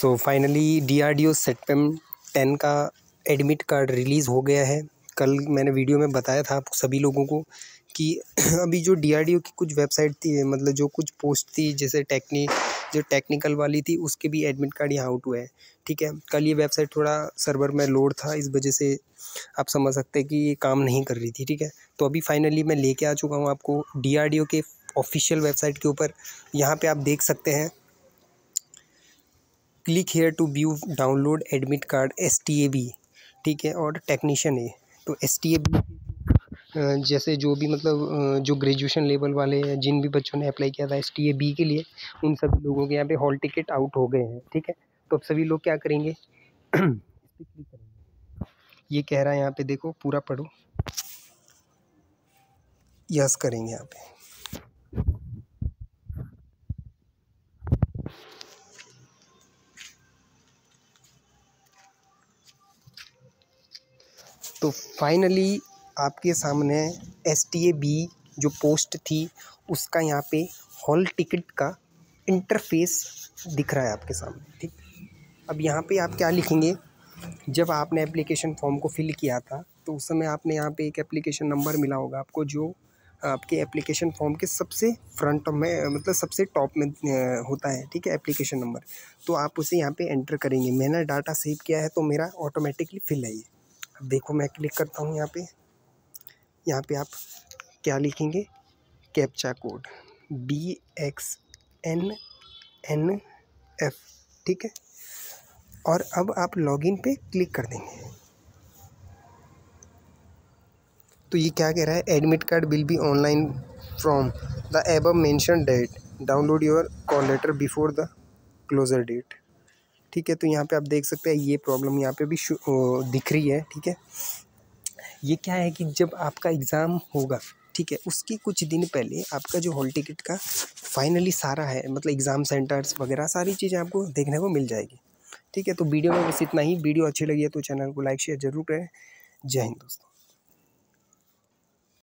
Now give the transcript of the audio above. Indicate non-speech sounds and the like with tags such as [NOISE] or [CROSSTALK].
So finally D R D O CEPTAM ten का admit card release हो गया है। कल मैंने वीडियो में बताया था आप सभी लोगों को कि [CLEARS THROAT] अभी जो डी आर डी ओ की कुछ वेबसाइट थी मतलब जो कुछ पोस्ट थी, जैसे टेक्नी जो टेक्निकल वाली थी, उसके भी एडमिट कार्ड यहाँ आउट हुए हैं। ठीक है? कल ये वेबसाइट थोड़ा सर्वर में लोड था, इस वजह से आप समझ सकते हैं कि ये काम नहीं कर रही थी। ठीक है? तो अभी फाइनली मैं लेके आ चुका हूँ आपको डी आर डी ओ के ऑफिशियल वेबसाइट के ऊपर। यहाँ पे आप देख सकते हैं click here to view download admit card S T A B ठीक है? और टेक्नीशियन है। तो एस टी ए बी जैसे जो भी मतलब जो ग्रेजुएशन लेवल वाले हैं, जिन भी बच्चों ने अप्लाई किया था एस टी ए बी के लिए, उन सभी लोगों के यहाँ पे हॉल टिकट आउट हो गए हैं, ठीक है? तो अब सभी लोग क्या करेंगे? [CLEARS THROAT] ये कह रहा है यहाँ पे, देखो, पूरा पढ़ो। यस करेंगे यहाँ पे। तो फाइनली आपके सामने एस टी ए बी जो पोस्ट थी, उसका यहाँ पे हॉल टिकट का इंटरफेस दिख रहा है आपके सामने, ठीक? अब यहाँ पे आप क्या लिखेंगे? जब आपने एप्लीकेशन फॉर्म को फिल किया था तो उस समय आपने यहाँ पे एक एप्लीकेशन नंबर मिला होगा आपको, जो आपके एप्लीकेशन फॉर्म के सबसे फ्रंट में मतलब सबसे टॉप में होता है, ठीक है एप्लीकेशन नंबर तो आप उसे यहाँ पे एंटर करेंगे। मैंने डाटा सेव किया है तो मेरा ऑटोमेटिकली फिल है ये। देखो मैं क्लिक करता हूँ यहाँ पे। यहाँ पे आप क्या लिखेंगे? Captcha code B X N N F ठीक है? और अब आप लॉगिन पे क्लिक कर देंगे। तो ये क्या कह रहा है? Admit card will be online from the above mention date download your call letter before the closure date ठीक है तो यहाँ पे आप देख सकते हैं, ये प्रॉब्लम यहाँ पे भी दिख रही है, ठीक है। ये क्या है कि जब आपका एग्ज़ाम होगा, ठीक है, उसके कुछ दिन पहले आपका जो हॉल टिकट का फाइनली सारा है मतलब एग्ज़ाम सेंटर्स वगैरह, सारी चीज़ें आपको देखने को मिल जाएगी, ठीक है। तो वीडियो में बस इतना ही, वीडियो अच्छी लगी है तो चैनल को लाइक शेयर ज़रूर करें। जय हिंद दोस्तों।